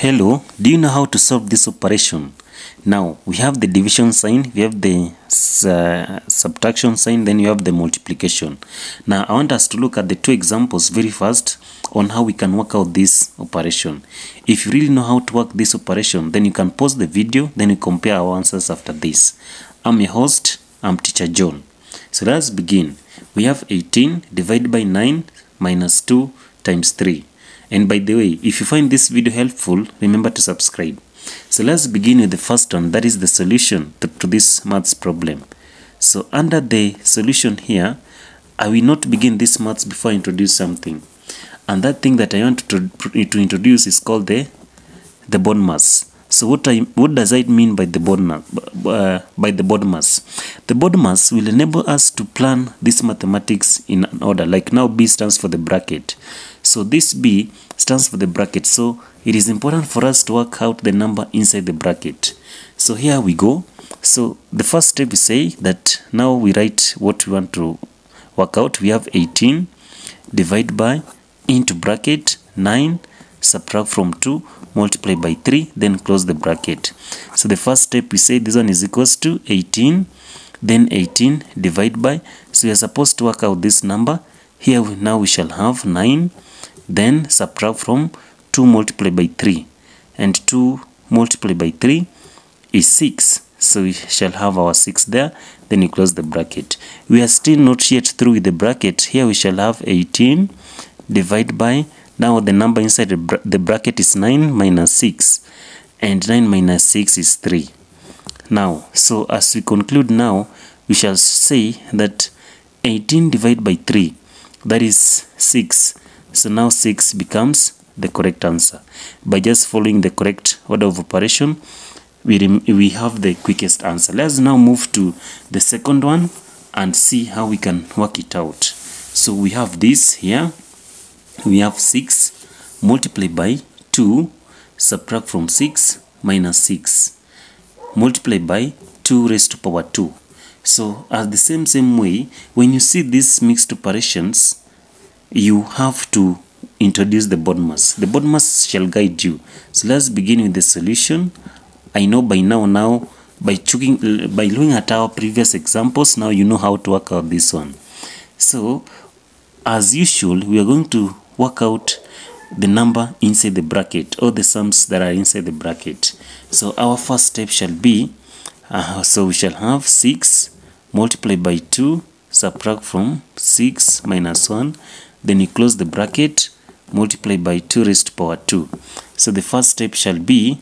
Hello, do you know how to solve this operation? Now, we have the division sign, we have the uh, subtraction sign, then you have the multiplication. Now, I want us to look at the two examples very fast on how we can work out this operation. If you really know how to work this operation, then you can pause the video, then you compare our answers after this. I'm your host, I'm Teacher John. So let's begin. We have 18 divided by 9 minus 2 times 3. And by the way, if you find this video helpful, remember to subscribe. So let's begin with the first one, that is the solution to, to this maths problem. So under the solution here, I will not begin this maths before I introduce something. And that thing that I want to, to introduce is called the, the BODMAS. So what I what does it mean by the BODMAS? Uh, by the BODMAS, the mass will enable us to plan this mathematics in an order. Like now, B stands for the bracket. So this B stands for the bracket. So it is important for us to work out the number inside the bracket. So here we go. So the first step we say that now we write what we want to work out. We have 18 divide by into bracket 9 subtract from 2 multiply by 3 then close the bracket so the first step we say this one is equals to 18 then 18 divide by so we are supposed to work out this number here we, now we shall have 9 then subtract from 2 multiplied by 3 and 2 multiplied by 3 is 6 so we shall have our 6 there. Then we close the bracket. We are still not yet through with the bracket. Here we shall have 18 divide by now the number inside the bracket is 9 minus 6 and 9 minus 6 is 3 now so as we conclude now we shall say that 18 divided by 3 that is 6 so now 6 becomes the correct answer. By just following the correct order of operation we, we have the quickest answer. Let's now move to the second one and see how we can work it out. So we have this here. We have 6 multiplied by 2 subtract from 6 minus 6 multiplied by 2 raised to power 2 so as the same same way when you see these mixed operations you have to introduce the BODMAS. The BODMAS shall guide you. So let's begin with the solution. I know by now now by checking by looking at our previous examples now you know how to work out this one. So as usual we are going to work out the number inside the bracket or the sums that are inside the bracket. So our first step shall be uh, so we shall have 6 multiplied by 2 subtract from 6 minus 1 then you close the bracket multiply by 2 raised to power 2 so the first step shall be